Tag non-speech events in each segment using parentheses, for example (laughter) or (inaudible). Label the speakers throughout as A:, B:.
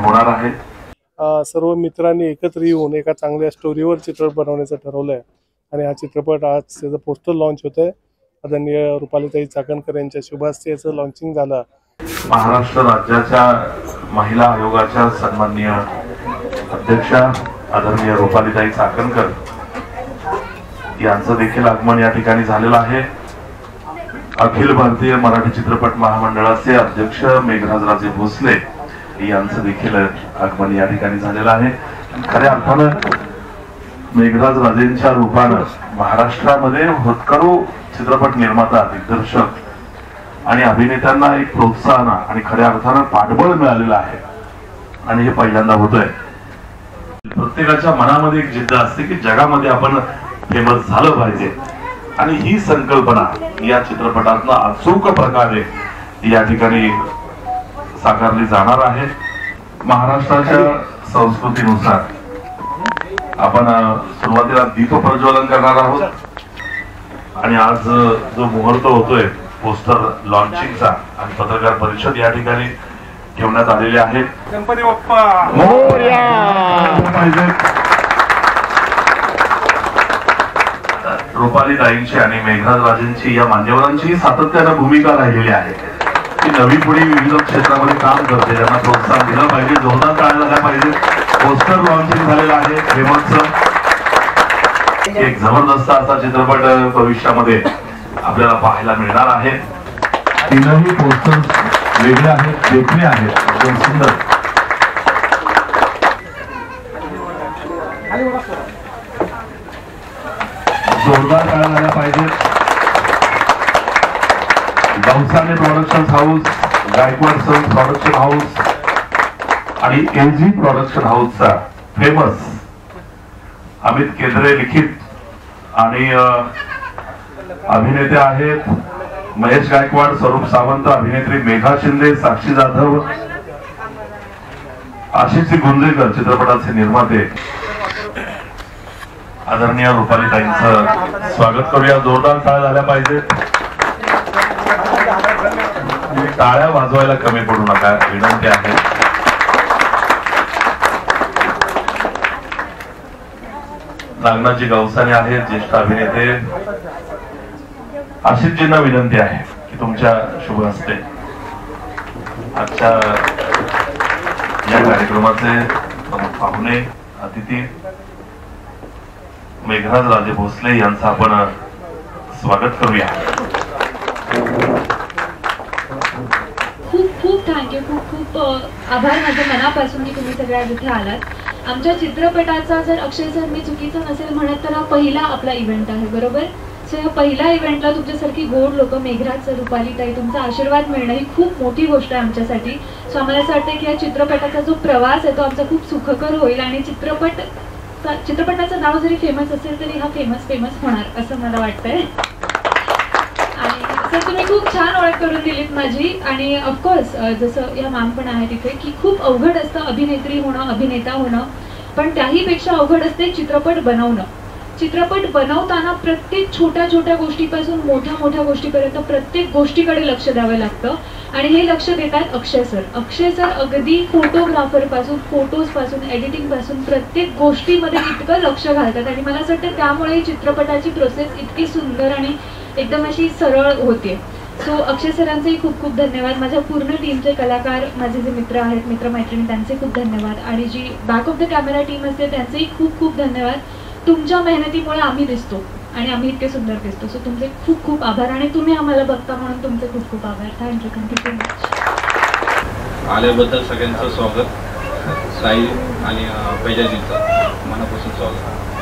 A: होणार आहे.
B: सर्व मित्रांनी एकत्र येऊन एका चांगल्या स्टोरीवर चित्रपट बनवण्याचं ठरवलं आहे आणि हा चित्रपट आज त्याचं पोस्टर लॉन्च होत आहे आदरणीय रुपालीताई चाकणकर यांच्या शुभास्ते याचं लॉन्चिंग झालं.
A: महाराष्ट्र राज्याच्या महिला आयोगाच्या सन्माननीय अध्यक्षा आदरणीय रुपालीताई चाकणकर यांचं देखील आगमन या ठिकाणी झालेलं आहे. अखिल भारतीय मराठी चित्रपट महामंडळाचे अध्यक्ष मेघराजराजे भोसले यांचं देखील आगमन या ठिकाणी झालेलं आहे. खऱ्या अर्थानं मेघराज राजेंच्या रूपानं महाराष्ट्रामध्ये होतकरू चित्रपट निर्माता दिग्दर्शक आणि अभिनेत्यांना एक प्रोत्साहन आणि खऱ्या अर्थानं पाठबळ मिळालेलं आहे. आणि हे पहिल्यांदा होतंय. प्रत्येकाच्या मनामध्ये एक जिद्द असते की जगामध्ये आपण फेमस झालं पाहिजे. आणि ही संकल्पना या चित्रपटातनं अचूक प्रकारे या ठिकाणी साकारली जाणार आहे. महाराष्ट्राच्या संस्कृतीनुसार आपण सुरुवातीला दीप प्रज्वलन करणार आहोत. आणि आज जो मुहूर्त होतोय पोस्टर लॉन्चिंगचा आणि पत्रकार परिषद या ठिकाणी ठेवण्यात आलेली आहे.
C: गणपती बाप्पा!
A: रुपाली ताईंची आणि मेघराज राजेंची या मान्यवरांची सातत्यानं भूमिका राहिलेली आहे. की नवी पिढी विविध क्षेत्रामध्ये काम करते. त्यांना प्रोत्साहन दिलं पाहिजे. जोरदार टाळल्या पाहिजे. पोस्टर लॉन्चिंग झालेलं आहे. फेमसचं एक जबरदस्त असा चित्रपट भविष्यामध्ये आपल्याला पाहायला मिळणार आहे. तीनही पोस्टर वेगळे आहेत देखणे आहेत. एकदम सुंदर. जोरदार टाळ्या झाल्या पाहिजेत गवसाने production house Gaikwad sun production house आणि एल प्रॉडक्शन प्रोडक्शन हाऊसचा फेमस अमित केंद्रे लिखित आणि अभिनेते आहेत. महेश गायकवाड स्वरूप सावंत अभिनेत्री मेघा शिंदे साक्षी जाधव आशिषजी गुंजेकर चित्रपटाचे निर्माते. आदरणीय रुपालीताईंचं स्वागत करूया. जोरदार काळ झाल्या पाहिजे टाळ्या वाजवायला कमी पडू नका. विनंती आहे. नागनाथजी गवसाने आहेत ज्येष्ठ अभिनेते. आशिषजींना विनंती आहे की तुमच्या शुभ हस्ते आजच्या या कार्यक्रमाचे प्रमुख पाहुणे अतिथी मेघराज राजे भोसले यांचं आपण स्वागत करूया.
D: खूप खूप खूप आभार माझ्या मनापासून की तुम्ही सगळ्या इथे आलात. आमच्या चित्रपटाचा जर अक्षरशः मी चुकीचं नसेल म्हणत तर हा पहिला आपला इव्हेंट आहे बरोबर? सो या पहिल्या इव्हेंटला तुमच्यासारखी गोड लोक मेघराज रुपाली ताई तुमचा आशीर्वाद मिळणं ही खूप मोठी गोष्ट आहे आमच्यासाठी. सो आम्हाला असं वाटतं की या चित्रपटाचा जो प्रवास आहे तो आमचा खूप सुखकर होईल आणि चित्रपट चित्रपटाचं नाव जरी फेमस असेल तरी हा फेमस फेमस होणार असं मला वाटतंय. तर तुम्ही खूप छान ओळख करून दिलीत माझी. आणि ऑफकोर्स जसं या मॅम पण आहेत इथे की खूप अवघड असतं अभिनेत्री होणं अभिनेता होणं. पण त्याहीपेक्षा अवघड असते चित्रपट बनवणं. चित्रपट बनवताना प्रत्येक छोट्या छोट्या गोष्टीपासून मोठ्या मोठ्या गोष्टीपर्यंत प्रत्येक गोष्टीकडे लक्ष द्यावं लागतं. आणि हे लक्ष देतात अक्षय सर. अक्षय सर अगदी फोटोग्राफरपासून फोटोजपासून एडिटिंगपासून प्रत्येक गोष्टीमध्ये इतकं लक्ष घालतात. आणि मला असं वाटतं त्यामुळे चित्रपटाची प्रोसेस इतकी सुंदर आणि एकदम अशी सरळ होते. सो अक्षय सरांचेही खूप खूप धन्यवाद. माझ्या पूर्ण टीमचे कलाकार माझे जे मित्र आहेत मित्रमैत्रिणी त्यांचे खूप धन्यवाद. आणि जी back of the camera team असते त्यांचेही खूप खूप धन्यवाद. तुमच्या मेहनतीमुळे आम्ही दिसतो आणि आम्ही इतके सुंदर दिसतो. सो तुमचे खूप खूप आभार आणि तुम्ही आम्हाला बघता म्हणून तुमचे खूप खूप आभार. थँक्यू थँक्यू सो मच
E: आल्याबद्दल सगळ्यांचं स्वागत. साई आणि पैजाजींचं. मनापासून स्वागत.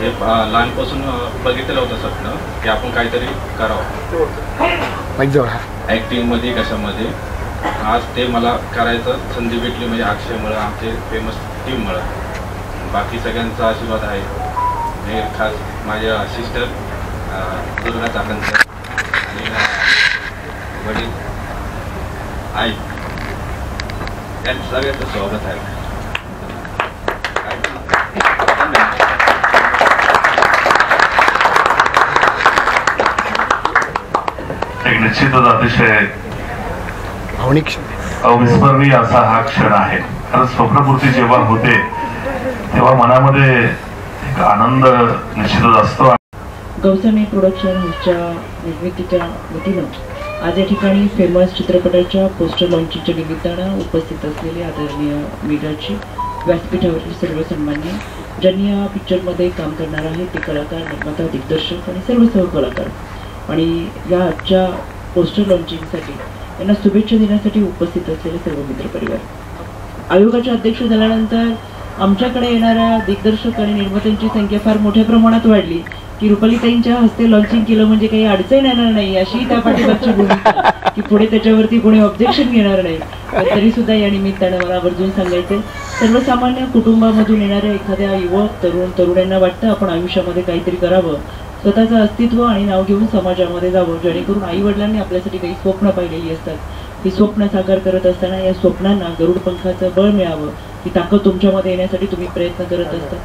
E: हे लहानपासून बघितलं होतं स्वप्न की आपण काहीतरी करावं. ॲक्टिंगमध्ये कशामध्ये? आज ते मला करायचं संधी भेटली म्हणजे अक्षयमुळं आमचे फेमस टीममुळं बाकी सगळ्यांचा आशीर्वाद आहे. हे खास माझ्या सिस्टर दुर्गा चाकणकर आणि वडील आई त्यांचं सगळ्यांचं स्वागत आहे
A: एक निश्चितच अतिशय अविस्मरणीय असा हा क्षण आहे. कारण स्वप्नपूर्ती जेव्हा होते तेव्हा मनामध्ये एक आनंद निश्चितच असतो.
C: गौसमे प्रोडक्शन हाऊसच्या निर्मितीच्या वतीनं आज या ठिकाणी फेमस चित्रपटाच्या पोस्टर लॉन्चिंगच्या निमित्तानं उपस्थित असलेले आदरणीय मीडियाची व्यासपीठावरील सर्व सन्मान्य ज्यांनी या पिक्चरमध्ये काम करणार आहे ते कलाकार निर्माता दिग्दर्शक आणि सर्व सहकलाकार. आणि या आजच्या पोस्टर लॉन्चिंगसाठी यांना शुभेच्छा देण्यासाठी उपस्थित असलेले सर्व मित्रपरिवार. आयोगाचे अध्यक्ष झाल्यानंतर आमच्याकडे येणाऱ्या दिग्दर्शक आणि निर्मात्यांची संख्या फार मोठ्या प्रमाणात वाढली. की रुपालीताईंच्या हस्ते लॉन्चिंग केलं म्हणजे काही अडचण येणार नाही अशी त्या पाठीमागची भूमिका. की पुढे त्याच्यावरती कोणी ऑब्जेक्शन घेणार नाही. तरी सुद्धा या निमित्तानं मला आवर्जून सांगायचं सर्वसामान्य कुटुंबामधून येणाऱ्या एखाद्या युवक तरुण तरुणांना वाटतं आपण आयुष्यामध्ये काहीतरी करावं. स्वतःचं अस्तित्व आणि नाव घेऊन समाजामध्ये जावं जेणेकरून आई वडिलांनी आपल्यासाठी काही स्वप्न पाहिलेली असतात. ही स्वप्न साकार करत असताना या स्वप्नांना गरुड पंखाचं बळ मिळावं. ही ताकद तुमच्यामध्ये येण्यासाठी तुम्ही प्रयत्न करत असता.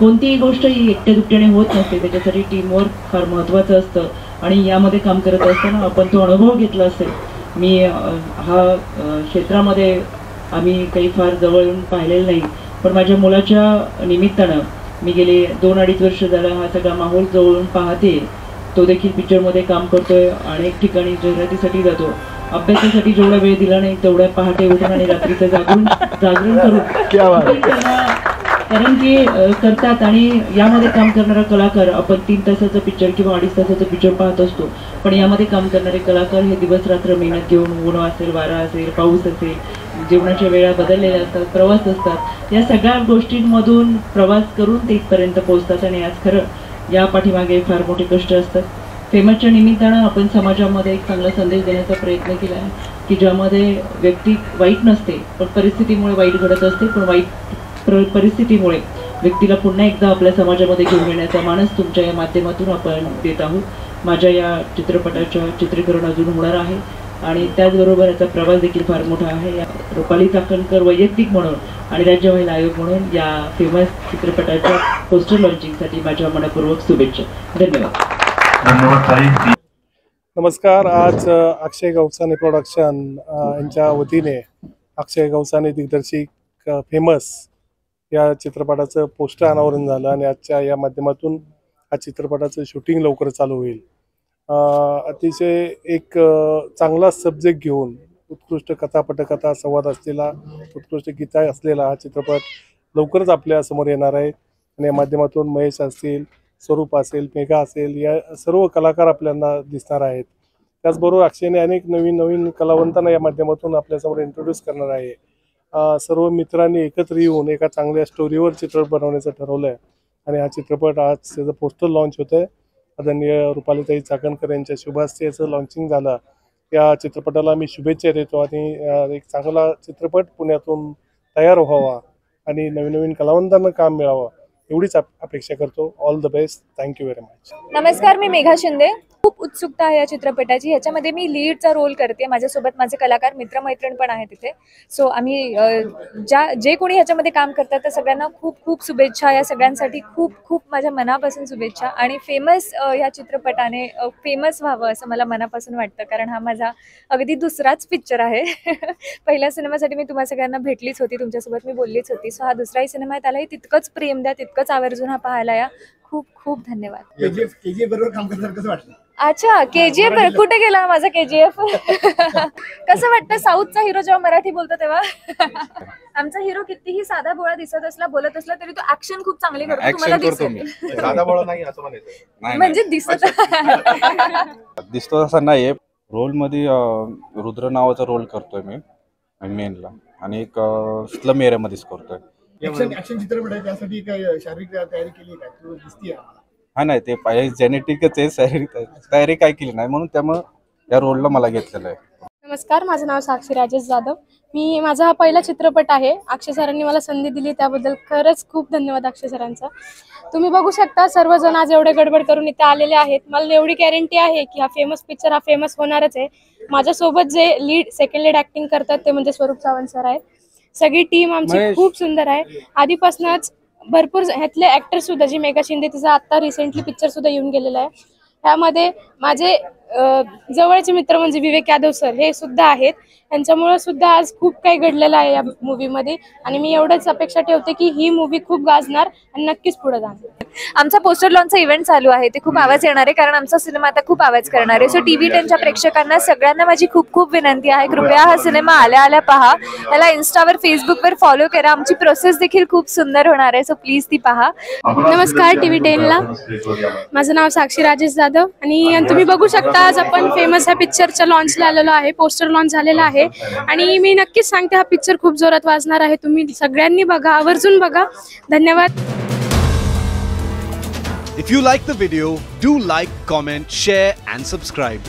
C: कोणतीही गोष्ट ही एकट्या दुकट्याने होत नसते. त्याच्यासाठी टीमवर्क फार महत्त्वाचं असतं. आणि यामध्ये काम करत असताना आपण तो अनुभव घेतला असेल. मी हा क्षेत्रामध्ये आम्ही काही फार जवळ येऊन पाहिलेलं नाही. पण माझ्या मुलाच्या निमित्तानं मी गेले दोन अडीच वर्ष झालं हा सगळा माहोल जवळून पाहते. तो देखील पिक्चरमध्ये काम करतोय अनेक ठिकाणी जाहिरातीसाठी जातो. अभ्यासासाठी जेवढा वेळ दिला नाही तेवढ्या पहाटे उठून आणि रात्रीचं जागरून जागरण करून (laughs) कारण की करतात आणि यामध्ये काम करणारा कलाकार आपण तीन तासाचा पिक्चर किंवा अडीच तासाचा पिक्चर पाहत असतो. पण यामध्ये काम करणारे कलाकार हे दिवस रात्र मेहनत घेऊन ऊन असेल वारा असेल पाऊस असेल जेवणाच्या वेळा बदललेल्या असतात प्रवास असतात. या सगळ्या गोष्टींमधून प्रवास करून ते इथपर्यंत पोहोचतात आणि आज खरं या पाठीमागे फार मोठे कष्ट असतात. फेमसच्या निमित्तानं आपण समाजामध्ये एक चांगला संदेश देण्याचा प्रयत्न केला आहे की ज्यामध्ये व्यक्ती वाईट नसते पण परिस्थितीमुळे वाईट घडत असते पण वाईट प्र परिस्थितीमुळे व्यक्तीला पुन्हा एकदा आपल्या समाजामध्ये घेऊन येण्याचा मानस तुमच्या या माध्यमातून आपण देत आहोत. माझ्या या चित्रपटाच्या चित्रीकरण अजून होणार आहे आणि त्याचबरोबर याचा प्रवास देखील फार मोठा आहे. या रुपाली चाकणकर वैयक्तिक म्हणून आणि राज्य महिला आयोग म्हणून या फेमस चित्रपटाच्या पोस्टर लॉन्चिंगसाठी माझ्या मनपूर्वक शुभेच्छा. धन्यवाद.
B: नमस्कार. आज अक्षय गवसाने प्रोडक्शन यांच्या वतीने अक्षय गवसाने दिग्दर्शिक फेमस या चित्रपटाचं पोस्टर अनावरण झालं आणि आजच्या या माध्यमातून हा चित्रपटाचं शूटिंग लवकर चालू होईल. अतिशय एक चांगला सब्जेक्ट घेऊन उत्कृष्ट कथा पटकथा संवाद असलेला उत्कृष्ट गीता असलेला हा चित्रपट लवकरच आपल्यासमोर येणार आहे. आणि या माध्यमातून महेश असतील स्वरूप असेल मेघा असेल या सर्व कलाकार आपल्याला दिसणार आहेत. त्याचबरोबर अक्षयने अनेक नवीन नवीन कलावंतांना या माध्यमातून आपल्यासमोर इंट्रोड्यूस करणार आहे. सर्व मित्रांनी एकत्र येऊन एका चांगल्या स्टोरीवर चित्रपट बनवण्याचं ठरवलं आहे आणि हा चित्रपट आज त्याचं पोस्टर लॉन्च होतं आहे आदरणीय रुपालीताई चाकणकर यांच्या शुभास्ते याचं लॉन्चिंग झालं. या चित्रपटाला मी शुभेच्छा देतो आणि एक चांगला चित्रपट पुण्यातून तयार व्हावा आणि नवीन नवीन कलावंतांना काम मिळावं एवढीच अपेक्षा करतो. All the best thank you very much
F: नमस्कार मी मेघा शिंदे. खूप उत्सुकता आहे या चित्रपटाची. ह्याच्यामध्ये मी लीडचा रोल करते. माझ्यासोबत माझे कलाकार मित्रमैत्रीण पण आहेत तिथे सो आम्ही ज्या जे कोणी ह्याच्यामध्ये काम करतात त्या सगळ्यांना खूप खूप शुभेच्छा. या सगळ्यांसाठी खूप खूप माझ्या मनापासून शुभेच्छा. आणि फेमस ह्या चित्रपटाने फेमस व्हावं असं मला मनापासून वाटतं. कारण हा माझा अगदी दुसराच पिक्चर आहे. (laughs) पहिल्या सिनेमासाठी मी तुम्हा सगळ्यांना भेटलीच होती. तुमच्यासोबत मी बोललीच होती. सो हा दुसराही सिनेमा आहे. त्यालाही तितकंच प्रेम द्या तितकंच आवर्जून हा पाहायला या. खूप खूप धन्यवाद. अच्छा केजीएफ कुठे गेला माझा केजीएफ (laughs) कसं वाटतं साऊथचा हिरो जेव्हा मराठी बोलतो तेव्हा? (laughs) आमचा हिरो कितीही साधा बोळा दिसत असला बोलत असला तरी तो ऍक्शन खूप चांगली करतो तुम्हाला दिसेल. (laughs)
E: साधा बोळा नाही असं म्हणायचं.
F: म्हणजे दिसत
G: दिसतो तसा नाही रोलमध्ये अं, रुद्र नावाचा रोल करतोय मी मेनला आणि एक स्लम एरियामध्येच करतोय.
H: ऍक्शन ऍक्शन चित्रपट आहे त्यासाठी काय शारीरिक तयारी केली तू दिसतीये.
G: हा नाही ते पाहिजे जेनेटिकच आहे शारीरिक तयारी काय केली नाही म्हणून त्यामुळं या रोलला मला घेतलेलं आहे.
I: नमस्कार माझं नाव साक्षी राजेश जाधव. मी माझा हा पहिला चित्रपट आहे. अक्षय सरांनी मला संधी दिली त्याबद्दल खरंच खूप धन्यवाद अक्षय सरांचा. तुम्ही बघू शकता सर्वजण आज एवढे गडबड करून इथे आलेले आहेत. मला एवढी गॅरंटी आहे की हा फेमस पिक्चर हा फेमस होणारच आहे. माझ्यासोबत जे लीड सेकंड लीड ऍक्टिंग करतात ते म्हणजे स्वरूप सावंत सर आहे. सगळी टीम आमची खूप सुंदर आहे. आधीपासूनच भरपूर ह्यातले ऍक्टर सुद्धा जी मेघा शिंदे तिचा आता रिसेंटली पिक्चर सुद्धा येऊन गेलेला आहे. त्यामध्ये माझे जवळचे मित्र म्हणजे विवेक यादव सर हे सुद्धा आहेत. त्यांच्यामुळं सुद्धा आज खूप काही घडलेलं आहे या मूवीमध्ये आणि मी एवढंच अपेक्षा ठेवते की ही मूवी खूप गाजणार आणि नक्कीच पुढे जाणार.
D: आमचा पोस्टर लॉन्चचा इव्हेंट चालू आहे. ते खूप आवाज येणार आहे कारण आमचा सिनेमा आता खूप आवाज करणार आहे. सो टीव्ही टेनच्या प्रेक्षकांना सगळ्यांना माझी खूप खूप विनंती आहे. कृपया हा सिनेमा आल्या आल्या पहा. त्याला इन्स्टावर फेसबुकवर फॉलो करा. आमची प्रोसेस देखील खूप सुंदर होणार आहे. सो प्लीज ती पहा.
I: नमस्कार टीव्ही टेनला माझं नाव साक्षी राजेश जाधव आणि तुम्ही बघू शकता आज आपण फेमस ह्या पिक्चरच्या लॉन्चला आलेलो आहे पोस्टर लॉन्च झालेला आहे. आणि मी नक्कीच सांगते हा पिक्चर खूप जोरात वाजणार आहे. तुम्ही सगळ्यांनी बघा आवर्जून बघा. धन्यवाद.
J: If you like the video do like comment share and subscribe